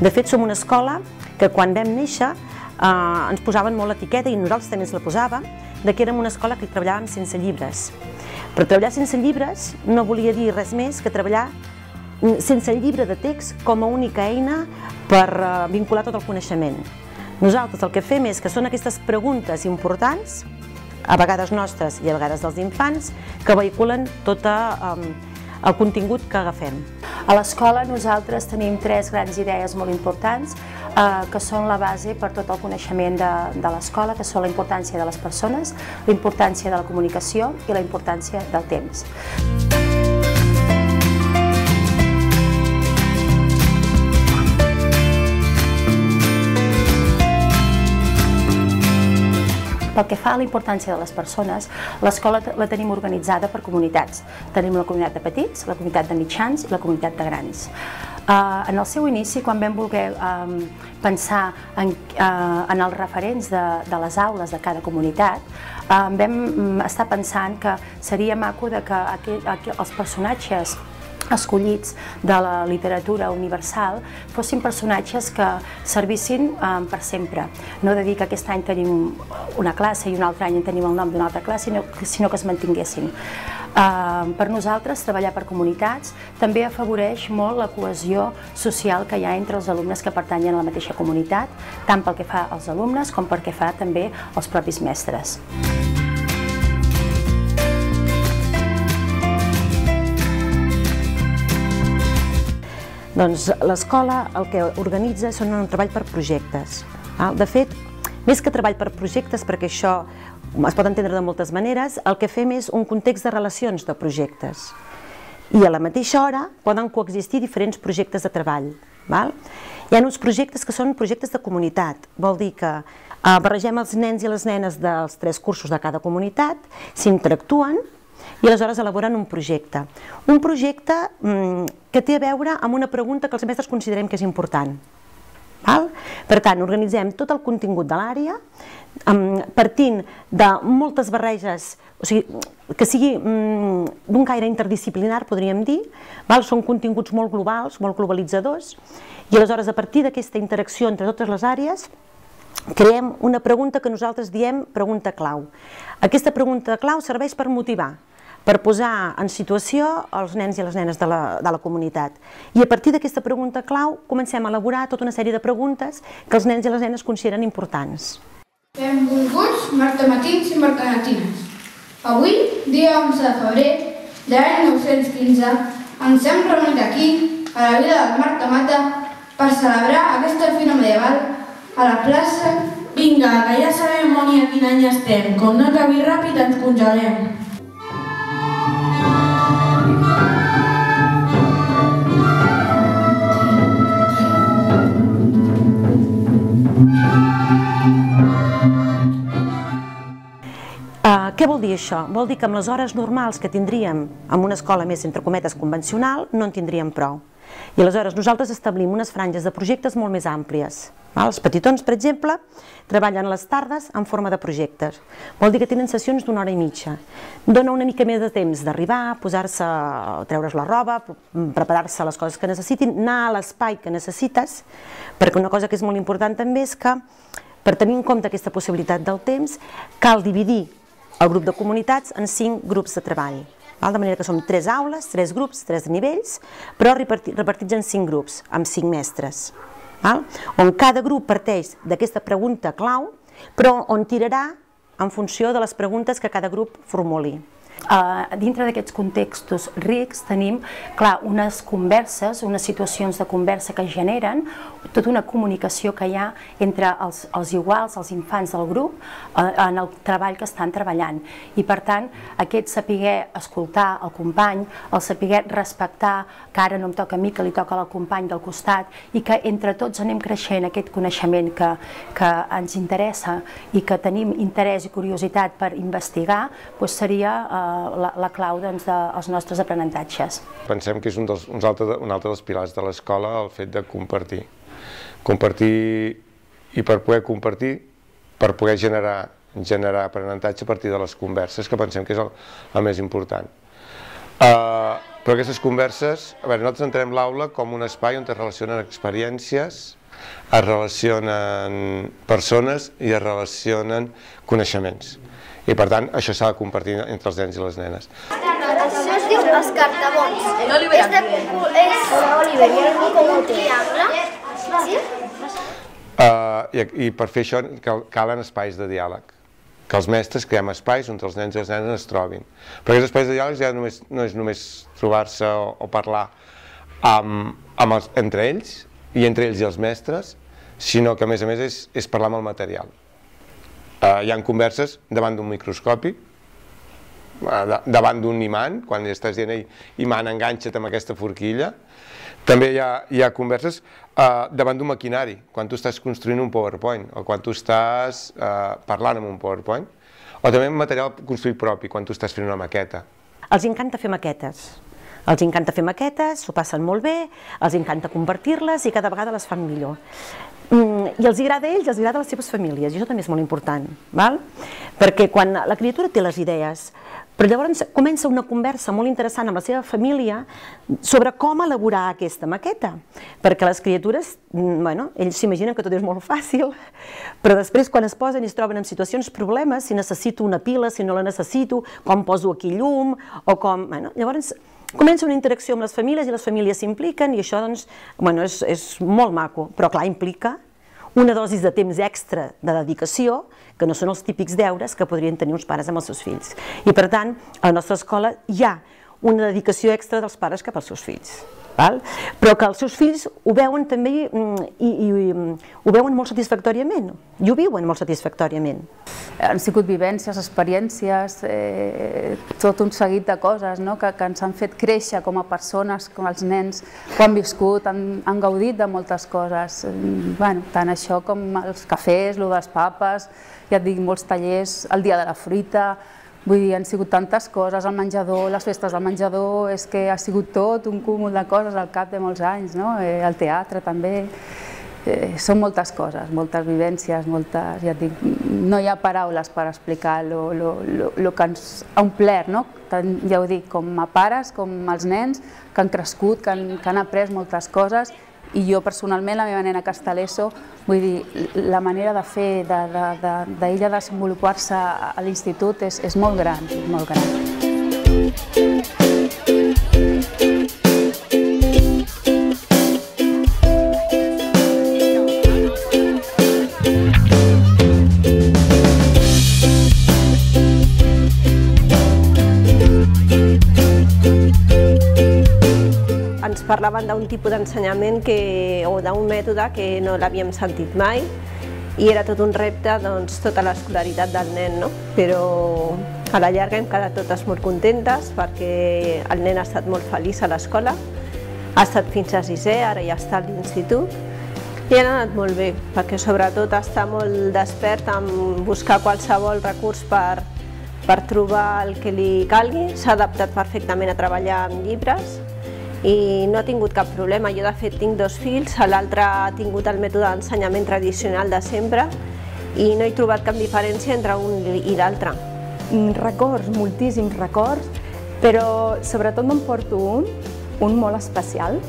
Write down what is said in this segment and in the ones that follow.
De fet, som una escola que quan vam néixer eh, ens posaven molt l'etiqueta, i nosaltres també ens la posàvem, de que érem una escola que treballàvem sense llibres. Però treballar sense llibres no volia dir res més que treballar sense el llibre de text com a única eina per eh, vincular tot el coneixement. Nosaltres el que fem és que són aquestes preguntes importants, a vegades nostres i a vegades dels infants, que vehiculen tot um, el contingut que agafem. A l'escola nosaltres tenim tres grans idees molt importants eh, que són la base per tot el coneixement de, de l'escola, que són la importància de les persones, la importància de la comunicació i la importància del temps. Pel que fa a la importància de les persones, l'escola la tenim organitzada per comunitats. Tenim la comunitat de petits, la comunitat de mitjans i la comunitat de grans. Uh, en el seu inici, quan vam voler um, pensar en, uh, en els referents de, de les aules de cada comunitat, uh, vam mm, estar pensant que seria maco de que els personatges escollits de la literatura universal fossin personatges que servissin eh, per sempre. No de dir que aquest any tenim una classe i un altre any en tenim el nom d'una altra classe, sinó, sinó que es mantinguessin. Uh, per nosaltres, treballar per comunitats també afavoreix molt la cohesió social que hi ha entre els alumnes que pertanyen a la mateixa comunitat, tant pel que fa als alumnes com pel que fa també als propis mestres. Doncs l'escola el que organitza són un treball per projectes. De fet, més que treball per projectes, perquè això es pot entendre de moltes maneres, el que fem és un context de relacions de projectes. I a la mateixa hora poden coexistir diferents projectes de treball. Val? Hi ha uns projectes que són projectes de comunitat, vol dir que eh, barregem els nens i les nenes dels tres cursos de cada comunitat, s'interactuen i aleshores elaboren un projecte. Un projecte mmm, que té a veure amb una pregunta que els mestres considerem que és important. Val? Per tant, organitzem tot el contingut de l'àrea partint de moltes barreges, o sigui, que sigui mm, d'un caire interdisciplinar, podríem dir, val? són continguts molt globals, molt globalitzadors, i aleshores a partir d'aquesta interacció entre totes les àrees creem una pregunta que nosaltres diem pregunta clau. Aquesta pregunta clau serveix per motivar, per posar en situació els nens i les nenes de la, de la comunitat. I a partir d'aquesta pregunta clau comencem a elaborar tota una sèrie de preguntes que els nens i les nenes consideren importants. Benvolguts martamatins i martamatines. Avui, dia 11 de febrer de l'any 915, ens hem reunit aquí, a la vila del Marta Mata, per celebrar aquesta fina medieval a la plaça. Vinga, que ja sabem on i a quin any estem. Com no acabi ràpid ens congelem. Uh, què vol dir això? Vol dir que amb les hores normals que tindríem en una escola més, entre cometes, convencional, no en tindríem prou. I aleshores nosaltres establim unes franges de projectes molt més àmplies. Els petitons, per exemple, treballen les tardes en forma de projectes. Vol dir que tenen sessions d'una hora i mitja. Dona una mica més de temps d'arribar, posar-se, treure's la roba, preparar-se les coses que necessitin, anar a l'espai que necessites, perquè una cosa que és molt important també és que per tenir en compte aquesta possibilitat del temps, cal dividir el grup de comunitats en cinc grups de treball. De manera que som tres aules, tres grups, tres nivells, però repartits en cinc grups, amb cinc mestres. Val? On cada grup parteix d'aquesta pregunta clau, però on tirarà en funció de les preguntes que cada grup formuli. Uh, dintre d'aquests contextos rics tenim, clar, unes converses, unes situacions de conversa que generen tota una comunicació que hi ha entre els, els iguals, els infants del grup, uh, en el treball que estan treballant. I per tant, aquest saber escoltar el company, el saber respectar que ara no em toca a mi, que li toca al company del costat, i que entre tots anem creixent aquest coneixement que, que ens interessa i que tenim interès i curiositat per investigar, doncs seria uh, la, la clau doncs, dels nostres aprenentatges. Pensem que és un, dels, un, altre, un altre dels pilars de l'escola el fet de compartir. Compartir i per poder compartir, per poder generar, generar aprenentatge a partir de les converses, que pensem que és el, el més important. Uh, però aquestes converses, a veure, nosaltres entrem l'aula com un espai on es relacionen experiències es relacionen persones i es relacionen coneixements. I per tant, això s'ha de compartir entre els nens i les nenes. Això es diu escartabons. És de, és Oliver, com un triangle. Sí? Uh, i, I per fer això cal, calen espais de diàleg que els mestres creem espais on els nens i les nenes es trobin. Però aquests espais de diàleg ja només, no és només trobar-se o, o parlar amb, amb els, entre ells i entre ells i els mestres, sinó que a més a més és, és parlar amb el material. Uh, hi ha converses davant d'un microscopi, uh, davant d'un imant, quan estàs dient, imant, enganxa't amb aquesta forquilla, també hi ha, hi ha converses uh, davant d'un maquinari, quan tu estàs construint un PowerPoint o quan tu estàs uh, parlant amb un PowerPoint, o també amb material construït propi, quan tu estàs fent una maqueta. Els encanta fer maquetes. Els encanta fer maquetes, s'ho passen molt bé, els encanta convertir-les i cada vegada les fan millor. Mm, I els agrada a ells, els agrada a les seves famílies, i això també és molt important, val? perquè quan la criatura té les idees, però llavors comença una conversa molt interessant amb la seva família sobre com elaborar aquesta maqueta, perquè les criatures, mm, bueno, ells s'imaginen que tot és molt fàcil, però després quan es posen i es troben en situacions problemes, si necessito una pila, si no la necessito, com poso aquí llum, o com... Bueno, llavors comença una interacció amb les famílies i les famílies s'impliquen i això doncs, bueno, és, és molt maco, però clar, implica una dosis de temps extra de dedicació que no són els típics deures que podrien tenir uns pares amb els seus fills. I per tant, a la nostra escola hi ha una dedicació extra dels pares cap als seus fills val? però que els seus fills ho veuen també mm, i, i, i mm, ho veuen molt satisfactòriament, i ho viuen molt satisfactòriament. Han sigut vivències, experiències, eh, tot un seguit de coses no? que, que ens han fet créixer com a persones, com els nens que han viscut, han, han gaudit de moltes coses, bueno, tant això com els cafès, el dels papes, ja et dic, molts tallers, el dia de la fruita, Vull dir, han sigut tantes coses, el menjador, les festes del menjador, és que ha sigut tot un cúmul de coses al cap de molts anys, no? Eh, el teatre també, eh, són moltes coses, moltes vivències, moltes, ja dic, no hi ha paraules per explicar el que ens ha omplert, no? Tant, ja ho dic, com a pares, com als nens, que han crescut, que han, que han après moltes coses i jo personalment, la meva nena que està a l'ESO, vull dir, la manera de fer, d'ella de, de, de, de desenvolupar-se a l'institut és, és molt gran, molt gran. Parlaven d'un tipus d'ensenyament o d'un mètode que no l'havíem sentit mai i era tot un repte doncs, tota l'escolaritat del nen, no? però a la llarga hem quedat totes molt contentes perquè el nen ha estat molt feliç a l'escola, ha estat fins a sisè, ara ja està a l'institut i ha anat molt bé, perquè sobretot està molt despert en buscar qualsevol recurs per, per trobar el que li calgui, s'ha adaptat perfectament a treballar amb llibres, i no ha tingut cap problema. Jo de fet tinc dos fills, l'altre ha tingut el mètode d'ensenyament tradicional de sempre i no he trobat cap diferència entre un i l'altre. Records, moltíssims records, però sobretot me'n porto un, un molt especial.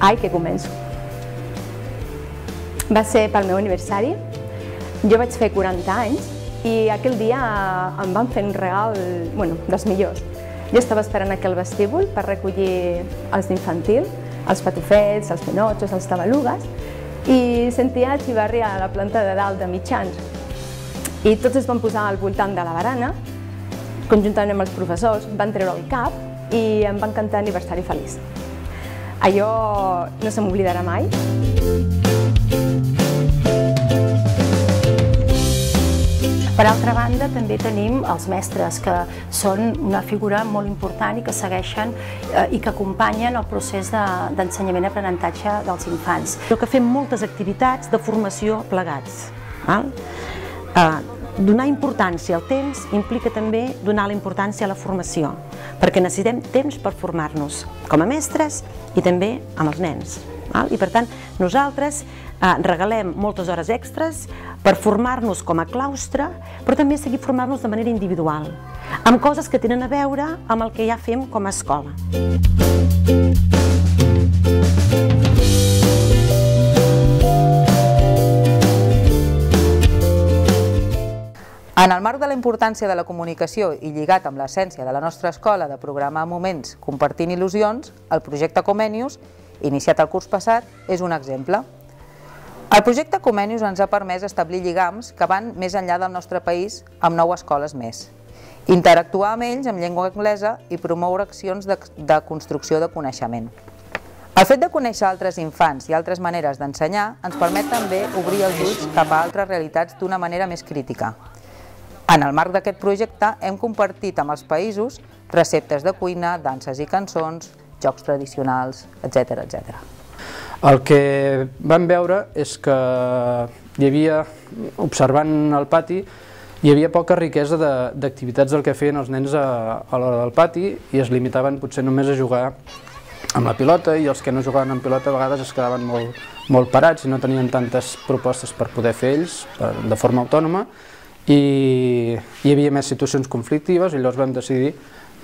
Ai, que començo. Va ser pel meu aniversari, jo vaig fer 40 anys i aquell dia em van fer un regal, bueno, dels millors. Jo estava esperant aquí al vestíbul per recollir els d'infantil, els patufets, els pinotxos, els tabalugues, i sentia xivarri a la planta de dalt de mitjans. I tots es van posar al voltant de la barana, conjuntament amb els professors, van treure el cap i em van cantar aniversari feliç. Allò no se m'oblidarà mai. Per altra banda, també tenim els mestres, que són una figura molt important i que segueixen eh, i que acompanyen el procés d'ensenyament i aprenentatge dels infants. Però que fem moltes activitats de formació plegats. Val? Eh, donar importància al temps implica també donar la importància a la formació, perquè necessitem temps per formar-nos, com a mestres i també amb els nens. Val? I per tant, nosaltres Eh, regalem moltes hores extres per formar-nos com a claustre, però també seguir formant-nos de manera individual, amb coses que tenen a veure amb el que ja fem com a escola. En el marc de la importància de la comunicació i lligat amb l'essència de la nostra escola de programar moments compartint il·lusions, el projecte Comenius, iniciat el curs passat, és un exemple. El projecte Comenius ens ha permès establir lligams que van més enllà del nostre país amb nou escoles més, interactuar amb ells en llengua anglesa i promoure accions de, de construcció de coneixement. El fet de conèixer altres infants i altres maneres d'ensenyar ens permet també obrir els ulls cap a altres realitats d'una manera més crítica, en el marc d'aquest projecte hem compartit amb els països receptes de cuina, danses i cançons, jocs tradicionals, etc etc. El que vam veure és que hi havia, observant el pati, hi havia poca riquesa d'activitats del que feien els nens a, a l'hora del pati i es limitaven potser només a jugar amb la pilota i els que no jugaven amb pilota a vegades es quedaven molt, molt parats i no tenien tantes propostes per poder fer ells de forma autònoma i hi havia més situacions conflictives i llavors vam decidir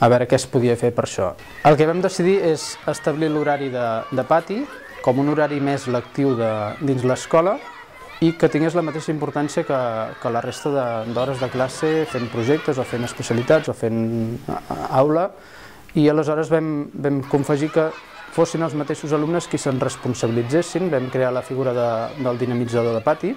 a veure què es podia fer per això. El que vam decidir és establir l'horari de, de pati com un horari més lectiu de, dins l'escola i que tingués la mateixa importància que, que la resta d'hores de, de classe fent projectes o fent especialitats o fent aula i aleshores vam, vam confegir que fossin els mateixos alumnes qui se'n responsabilitzessin, vam crear la figura de, del dinamitzador de pati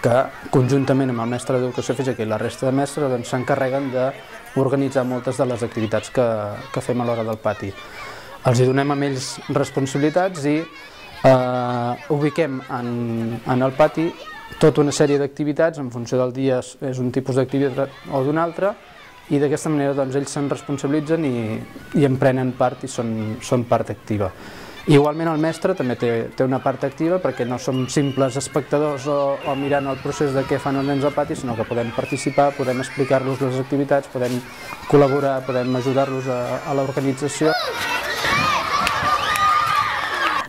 que conjuntament amb el mestre d'Educació Física i la resta de mestres doncs, s'encarreguen doncs, d'organitzar moltes de les activitats que, que fem a l'hora del pati. Els hi donem a ells responsabilitats i eh, ubiquem en, en el pati tota una sèrie d'activitats, en funció del dia és un tipus d'activitat o d'un altre, i d'aquesta manera doncs, ells se'n responsabilitzen i, i en prenen part i són, són part activa. Igualment el mestre també té, té una part activa perquè no som simples espectadors o, o mirant el procés de què fan els nens al pati, sinó que podem participar, podem explicar-los les activitats, podem col·laborar, podem ajudar-los a, a l'organització.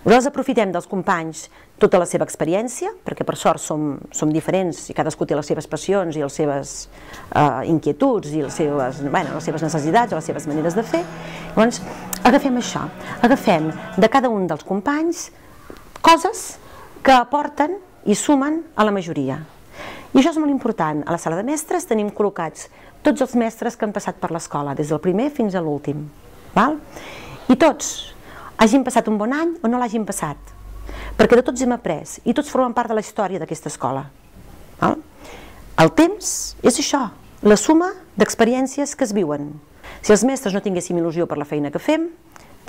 Nosaltres aprofitem dels companys tota la seva experiència, perquè per sort som, som diferents i cadascú té les seves passions i les seves uh, inquietuds i les seves, bueno, les seves necessitats o les seves maneres de fer. Llavors, agafem això, agafem de cada un dels companys coses que aporten i sumen a la majoria. I això és molt important. A la sala de mestres tenim col·locats tots els mestres que han passat per l'escola, des del primer fins a l'últim. I tots hagin passat un bon any o no l'hagin passat. Perquè de tots hem après i tots formen part de la història d'aquesta escola. El temps és això, la suma d'experiències que es viuen. Si els mestres no tinguéssim il·lusió per la feina que fem,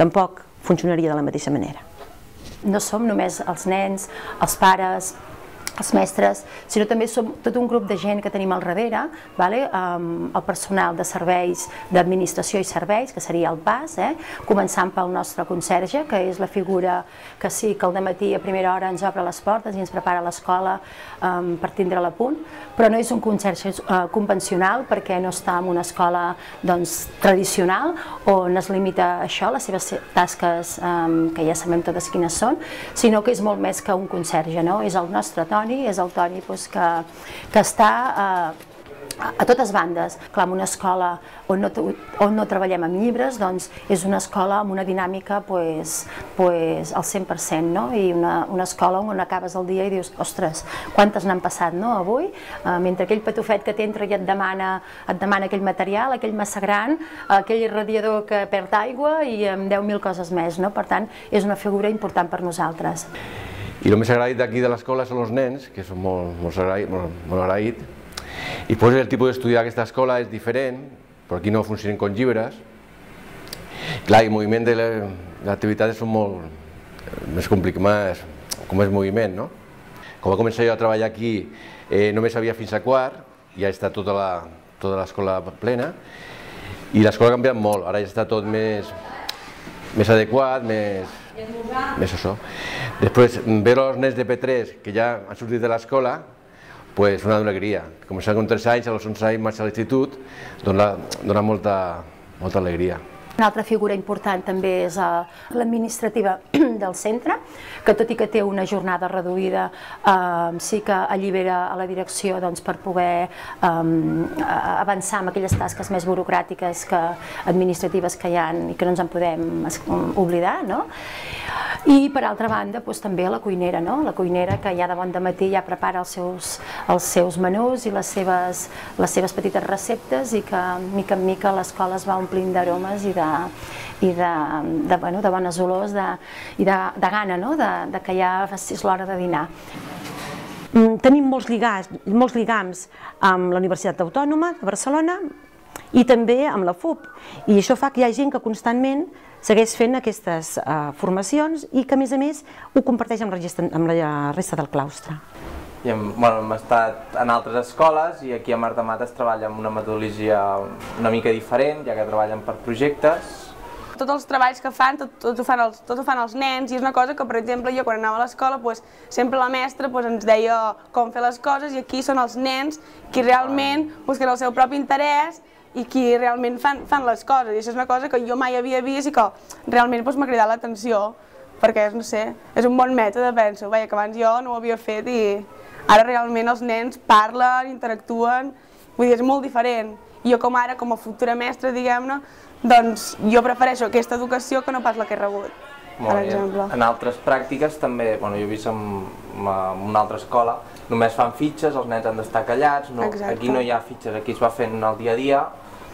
tampoc funcionaria de la mateixa manera. No som només els nens, els pares, els mestres, sinó també som tot un grup de gent que tenim al darrere, vale? um, el personal de serveis d'administració i serveis, que seria el PAS, eh? començant pel nostre conserge, que és la figura que sí que al matí a primera hora ens obre les portes i ens prepara l'escola um, per tindre-la a punt, però no és un conserge uh, convencional perquè no està en una escola doncs, tradicional on es limita a això, les seves tasques um, que ja sabem totes quines són, sinó que és molt més que un conserge, no? és el nostre Toni Toni és el Toni doncs, que, que està eh, a totes bandes. Clar, en una escola on no, on no treballem amb llibres, doncs és una escola amb una dinàmica pues, pues, al 100%, no? i una, una escola on acabes el dia i dius, ostres, quantes n'han passat no, avui? Uh, mentre aquell patufet que t'entra i et demana, et demana aquell material, aquell massa gran, aquell radiador que perd aigua i amb 10.000 coses més. No? Per tant, és una figura important per nosaltres. I el més agraït d'aquí de l'escola són els nens, que són molt, molt, agraït, molt, molt agraït. I pues, el tipus d'estudiar d'aquesta escola és diferent, però aquí no funcionen com llibres. Clar, i el moviment de l'activitat és molt més complicat, més, com és moviment, no? Quan va començar jo a treballar aquí, eh, només havia fins a quart, ja està tota la tota l'escola plena, i l'escola ha canviat molt, ara ja està tot més, més adequat, més, més això. Després, veure els nens de P3 que ja han sortit de l'escola, pues una alegria. Començar amb 3 anys, a los 11 anys marxar a l'institut, dona, dona molta, molta alegria. Una altra figura important també és eh, l'administrativa del centre, que tot i que té una jornada reduïda, eh, sí que allibera a la direcció doncs, per poder eh, avançar amb aquelles tasques més burocràtiques que administratives que hi ha i que no ens en podem oblidar. No? I per altra banda, doncs, també la cuinera, no? la cuinera que ja de bon matí ja prepara els seus, els seus menús i les seves, les seves petites receptes i que mica en mica l'escola es va omplint d'aromes i de, i de, de, bueno, de bones olors de, i de, de gana, no? de, de que ja és l'hora de dinar. Mm, tenim molts, lligats, molts lligams amb la Universitat Autònoma de Barcelona i també amb la FUP. I això fa que hi ha gent que constantment segueix fent aquestes uh, formacions i que a més a més ho comparteix amb la, resta, amb la resta del claustre. I hem, bueno, hem estat en altres escoles i aquí a Marta Mates treballa amb una metodologia una mica diferent, ja que treballen per projectes tots els treballs que fan, tot, tot, ho fan els, tot ho fan els nens i és una cosa que, per exemple, jo quan anava a l'escola pues, sempre la mestra pues, ens deia com fer les coses i aquí són els nens qui realment busquen el seu propi interès i qui realment fan, fan les coses. I això és una cosa que jo mai havia vist i que realment doncs, m'ha cridat l'atenció, perquè no sé, és un bon mètode, penso, veia que abans jo no ho havia fet i ara realment els nens parlen, interactuen, vull dir, és molt diferent. I jo com ara, com a futura mestra, diguem-ne, doncs jo prefereixo aquesta educació que no pas la que he rebut, molt per exemple. En altres pràctiques també, bueno, jo he vist en, en una altra escola, només fan fitxes, els nens han d'estar callats, no, aquí no hi ha fitxes, aquí es va fent el dia a dia,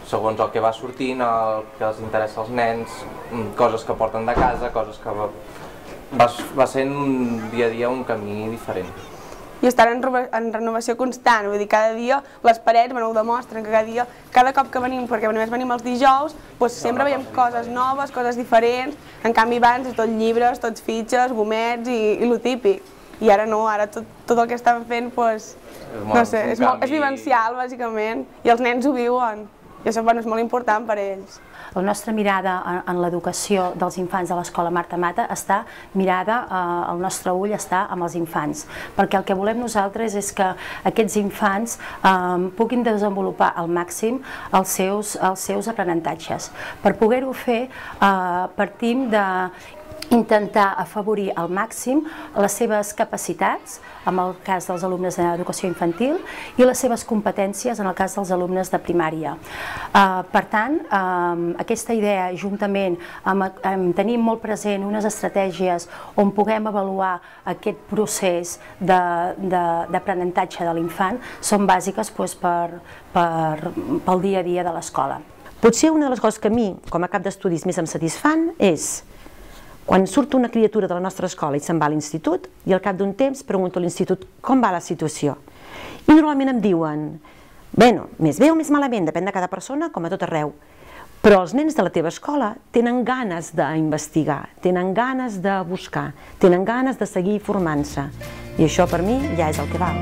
segons el que va sortint, el que els interessa als nens, mm, coses que porten de casa, coses que va, va, va sent un dia a dia un camí diferent. I estan en, en renovació constant, vull dir, cada dia les parets bueno, ho demostren, que cada dia, cada cop que venim, perquè només venim els dijous, doncs sempre veiem coses noves, coses diferents, en canvi abans és tot llibres, tots fitxes, gomets i, i lo típic. I ara no, ara tot, tot el que estan fent, doncs, no sé, és, molt, és vivencial, bàsicament, i els nens ho viuen. I això bueno, és molt important per a ells. La nostra mirada en, l'educació dels infants de l'escola Marta Mata està mirada, eh, el nostre ull està amb els infants, perquè el que volem nosaltres és que aquests infants eh, puguin desenvolupar al màxim els seus, els seus aprenentatges. Per poder-ho fer, eh, partim de intentar afavorir al màxim les seves capacitats, en el cas dels alumnes d'educació infantil, i les seves competències en el cas dels alumnes de primària. Uh, per tant, uh, aquesta idea, juntament amb, tenir molt present unes estratègies on puguem avaluar aquest procés d'aprenentatge de, de, de l'infant, són bàsiques doncs, per, per, pel dia a dia de l'escola. Potser una de les coses que a mi, com a cap d'estudis, més em satisfan és quan surt una criatura de la nostra escola i se'n va a l'institut, i al cap d'un temps pregunto a l'institut com va la situació. I normalment em diuen, bueno, més bé o més malament, depèn de cada persona, com a tot arreu, però els nens de la teva escola tenen ganes d'investigar, tenen ganes de buscar, tenen ganes de seguir formant-se. I això per mi ja és el que val.